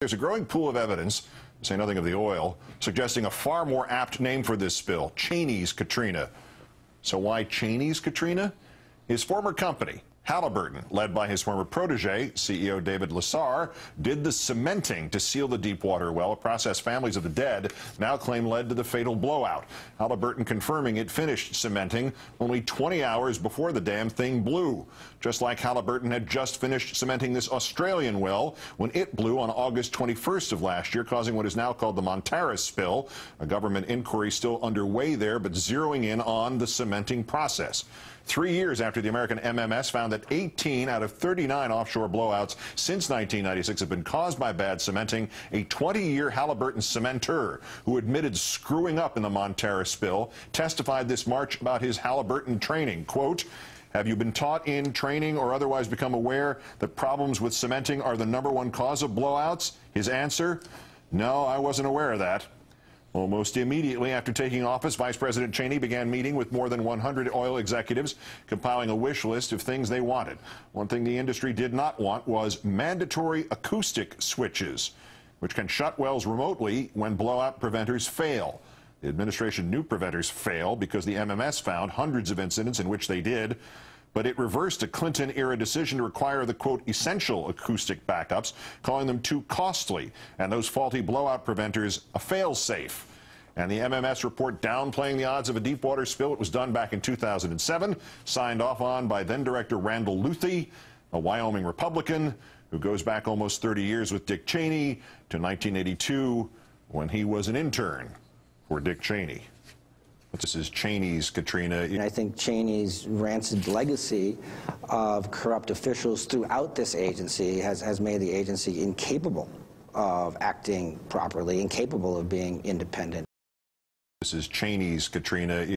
There's a growing pool of evidence, to say nothing of the oil, suggesting a far more apt name for this spill, Cheney's Katrina. So why Cheney's Katrina? His former company, Halliburton, led by his former protege, CEO David Lesar, did the cementing to seal the Deepwater well, a process families of the dead now claim led to the fatal blowout. Halliburton confirming it finished cementing only 20 hours before the damn thing blew. Just like Halliburton had just finished cementing this Australian well when it blew on August 21st of last year, causing what is now called the Montara's spill. A government inquiry still underway there, but zeroing in on the cementing process. Three years after the American MMS found that 18 out of 39 offshore blowouts since 1996 have been caused by bad cementing, a 20-year Halliburton cementer who admitted screwing up in the Montara's spill testified this March about his Halliburton training. Quote, have you been taught in training or otherwise become aware that problems with cementing are the number one cause of blowouts? His answer, no, I wasn't aware of that. Almost immediately after taking office, Vice President Cheney began meeting with more than 100 oil executives, compiling a wish list of things they wanted. One thing the industry did not want was mandatory acoustic switches, which can shut wells remotely when blowout preventers fail. The administration knew preventers fail because the MMS found hundreds of incidents in which they did but it reversed a Clinton era decision to require the quote essential acoustic backups, calling them too costly, and those faulty blowout preventers a fail-safe. And the MMS report downplaying the odds of a deepwater spill. It was done back in 2007, signed off on by then director Randall Luthi, a Wyoming Republican who goes back almost 30 years with Dick Cheney to 1982 when he was an intern for Dick Cheney. This is Cheney's Katrina. And I think Cheney's rancid legacy of corrupt officials throughout this agency has, has made the agency incapable of acting properly, incapable of being independent. This is Cheney's Katrina.